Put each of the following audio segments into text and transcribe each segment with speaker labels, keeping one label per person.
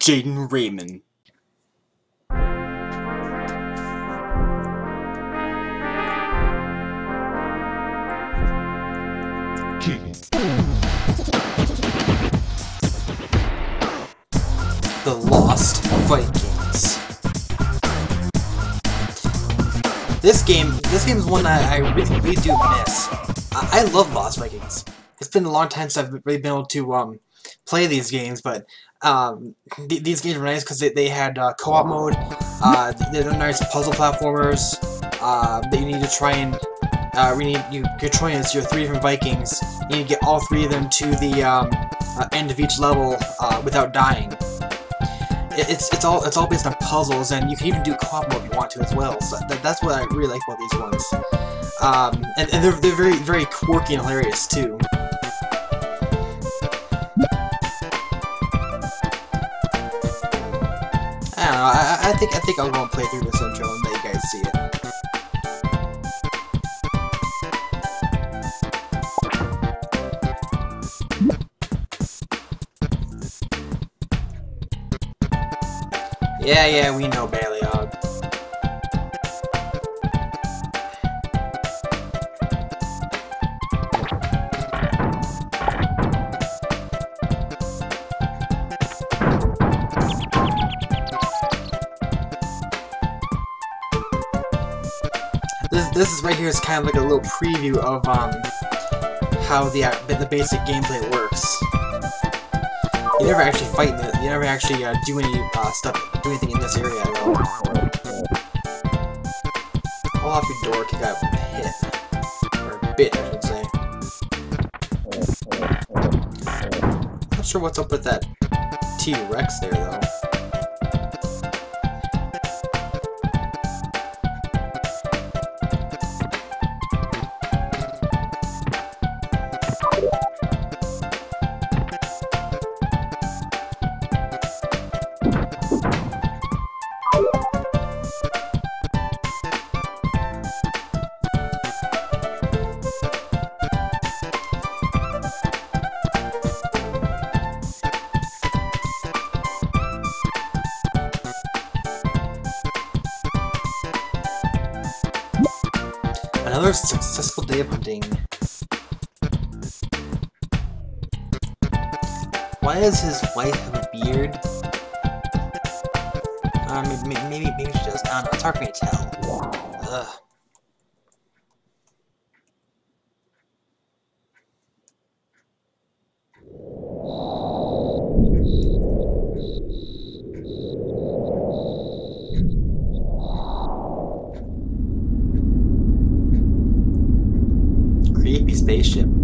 Speaker 1: Jaidyn Reiman. The Lost Vikings. This game, this game is one that I really, really do miss. I, I love Lost Vikings. It's been a long time since I've really been able to um, play these games, but um, th these games were nice because they, they had uh, co-op mode. Uh, they're nice puzzle platformers. Uh, that you need to try and uh, we need you controlling as your three different Vikings. You need to get all three of them to the um, uh, end of each level uh, without dying. It, it's it's all it's all based on puzzles, and you can even do co-op mode if you want to as well. So that, that's what I really like about these ones. Um, and, and they're they're very very quirky and hilarious too. Think I think I'll go and play through this intro and let you guys see it. Yeah, yeah, we know Baleog. Uh, this is right here is kind of like a little preview of um how the the basic gameplay works. You never actually fight in you never actually uh, do any uh, stuff, do anything in this area at all. Pull off your door, kick out hit. Or bit, I should say. Not sure what's up with that T-Rex there, though. Hunting. Why does his wife have a beard? Uh, maybe, maybe, maybe she does. Know. It's hard for me to tell. Ugh. Spaceship.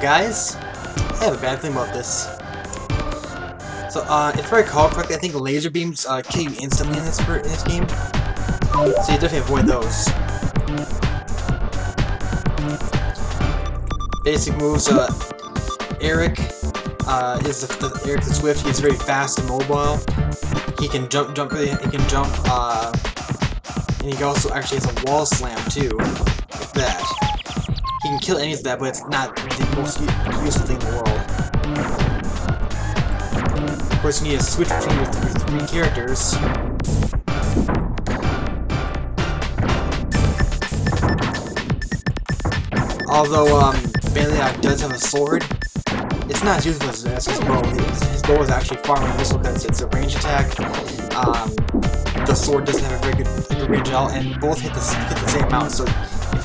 Speaker 1: Guys, I have a bad thing about this. So, uh, if I recall correctly, I think laser beams, uh, kill you instantly in this, in this game. So you definitely avoid those. Basic moves, uh, Erik, uh, is the, the, Erik the Swift, he's very fast and mobile. He can jump, jump, really, he can jump, uh, and he also actually has a wall slam, too, like that. He can kill enemies with that, but it's not the most useful thing in the world. Of course, you need to switch between your, th your three characters. Although, um, Baleog does have a sword, it's not as useful as, his bow. His, his bow is actually far more useful because it's a range attack. Um, the sword doesn't have a very good, good range at all, and both hit the, hit the same amount, so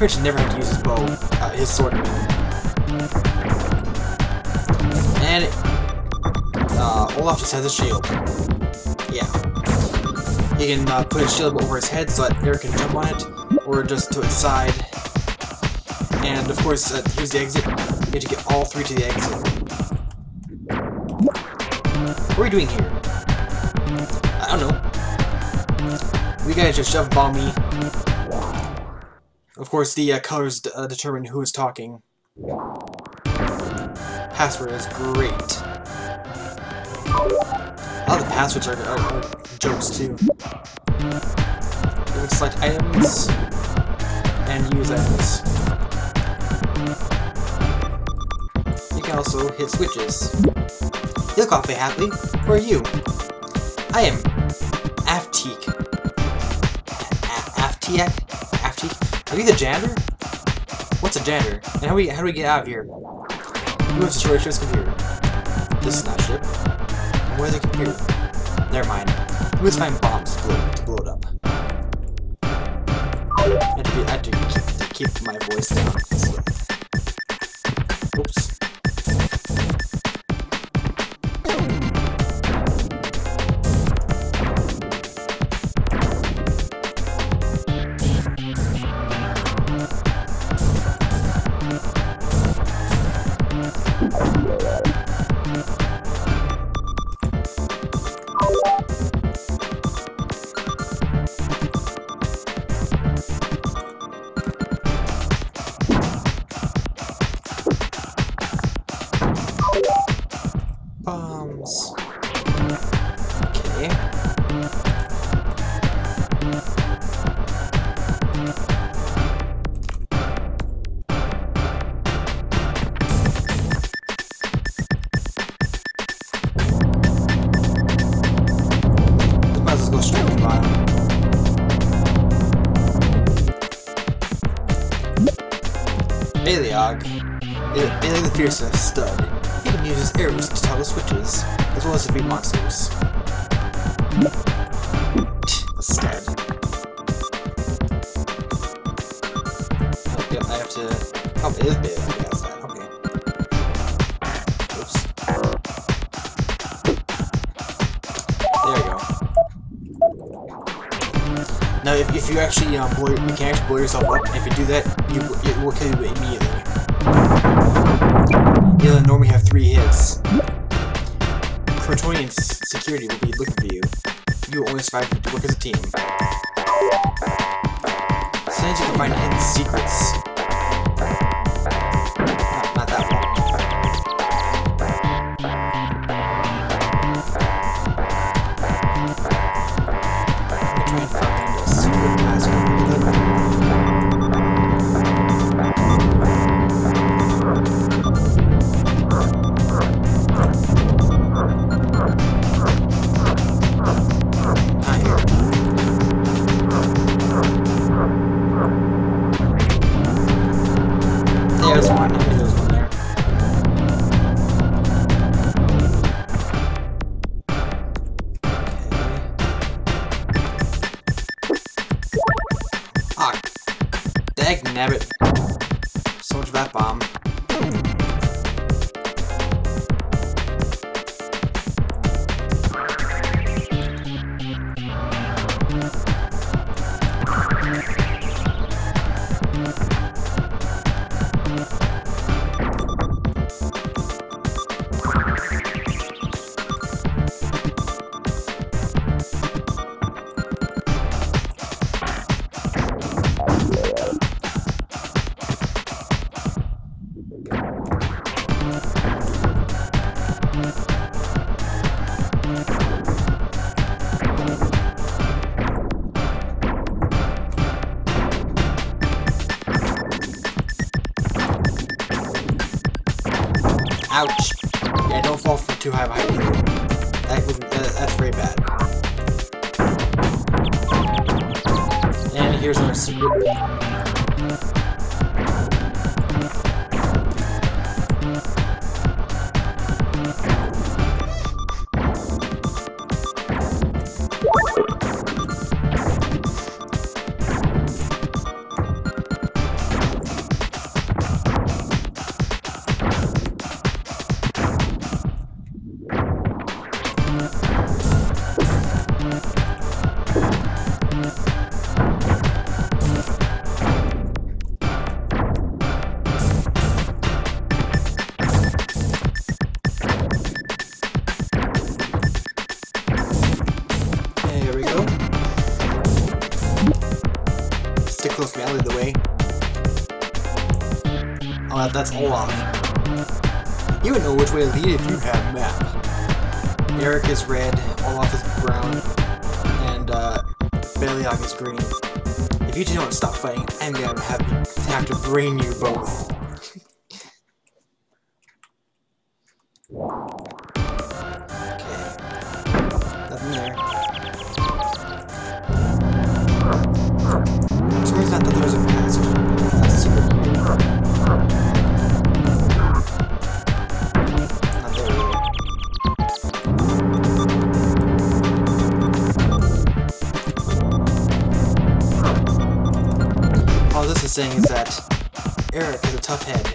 Speaker 1: you never had to use his bow, uh, his sword. And uh, Olaf just has a shield. Yeah. He can uh, put his shield over his head so that Erik can jump on it, or just to its side. And of course, uh, here's the exit. You have to get all three to the exit. What are we doing here? I don't know. We guys just shove bomb me. Of course, the uh, colors uh, determine who is talking. Password is great. All the passwords are, are, are jokes too. You can select items and use items. You can also hit switches. You look awfully happy. Who are you? I am Afteek. Afteek? Are you the janitor? What's a janitor? And how do we how do we get out of here? You want to ship's computer. This is not ship. Where's the computer? Never mind. We must find bombs to blow, to blow it up. I had to, I had to, keep, to keep my voice down. Baleog. Ba- Baleog the Fiercest stud. He can use his arrows to toggle switches, as well as defeat monsters. Now, if, if you actually um, blow, you can actually blow yourself up. If you do that, you it will kill you immediately. You'll normally have three hits. Croutonian security will be looking for you. You will only survive if you work as a team. Sometimes you can find hidden secrets. Ouch. Yeah, don't fall from too high a either. That would, that, that's very bad. And here's our secret. That, that's Olaf. You would know which way to lead if you had a map. Erik is red, Olaf is brown, and uh, Baleog is green. If you two don't stop fighting, I'm gonna have, have to brain you both. Saying is that Erik has a tough head.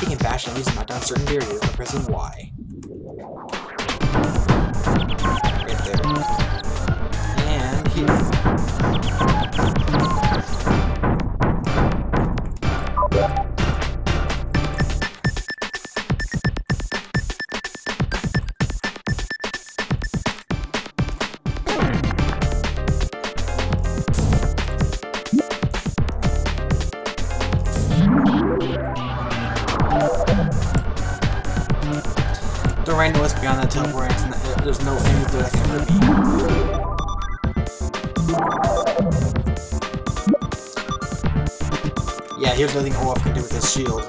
Speaker 1: He can bash and knock down certain barriers by pressing Y. Right there. And here. Know beyond that teleport, and there's no there that can me. Yeah, here's nothing Olaf can do with his shield.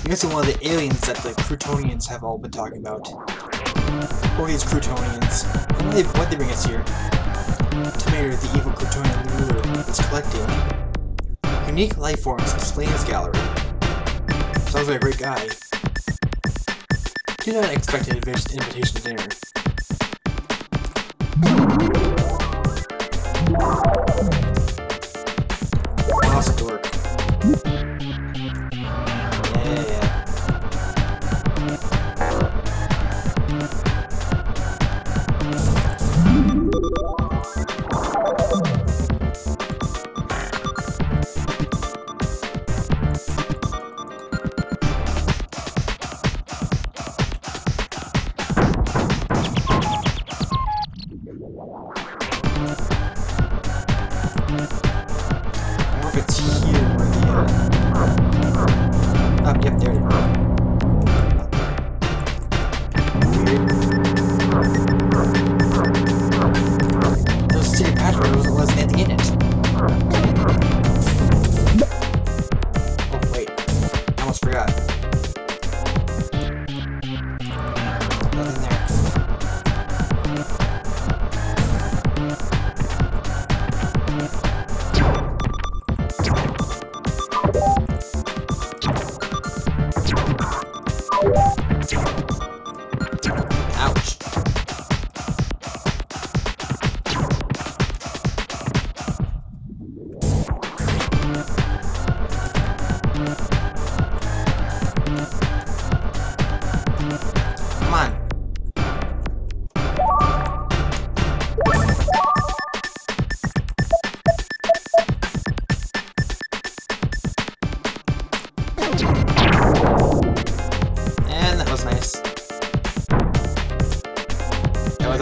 Speaker 1: Can see one of the aliens that the Croutonians have all been talking about. Or these Croutonians. What they, they bring us here? Tomator, the evil Croutonian ruler, is collecting unique life forms to display in his gallery. Sounds like a great guy. Do not expect an invitation to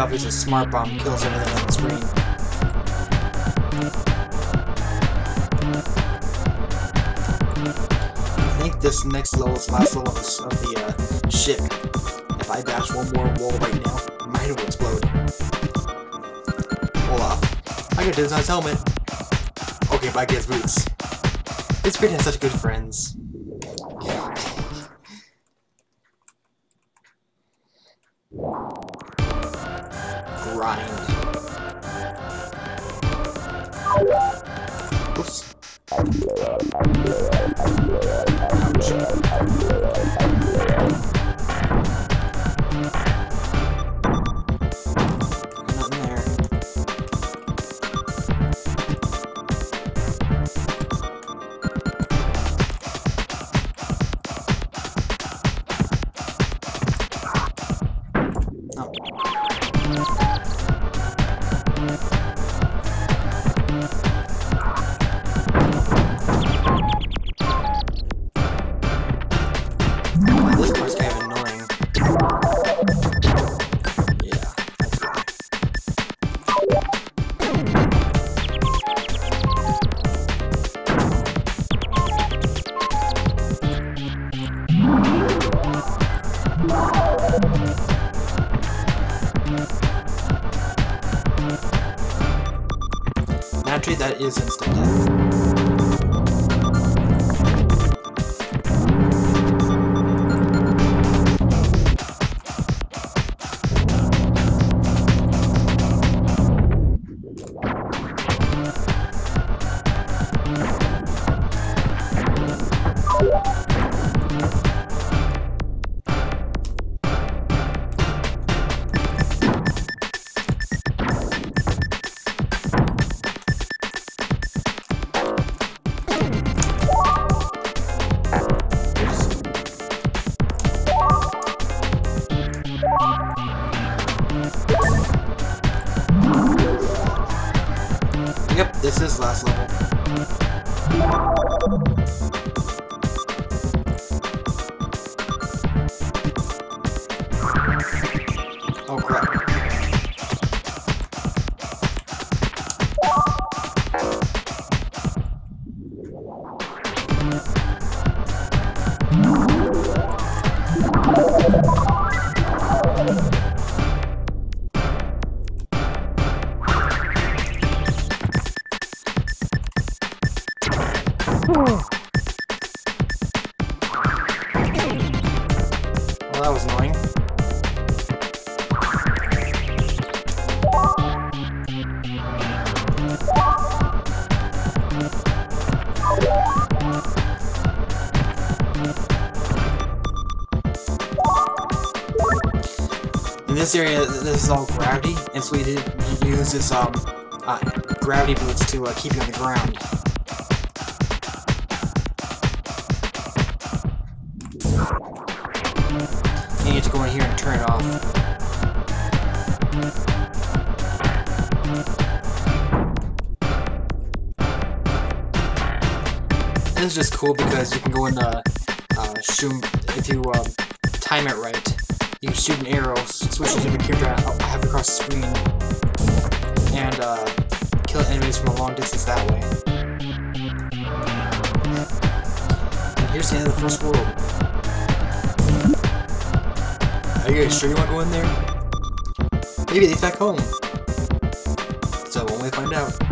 Speaker 1: obviously Smart Bomb kills everything on the screen. I think this next level is the last level of the uh, ship. If I bash one more wall right now, mine will explode. Olaf. I get his helmet. Okay, but I get his boots. It's great to have such good friends. 감사 that is instant death. Well, that In this area, this is all gravity, and so we did use this um, uh, gravity boots to uh, keep you on the ground. You need to go in here and turn it off. This is just cool because you can go in the uh, shoot if you um, time it right. You can shoot an arrow, s- switch to your character I have across the screen, and uh, kill enemies from a long distance that way. And here's the end of the first world. Are you guys sure you want to go in there? Maybe they're back home. So when we find out.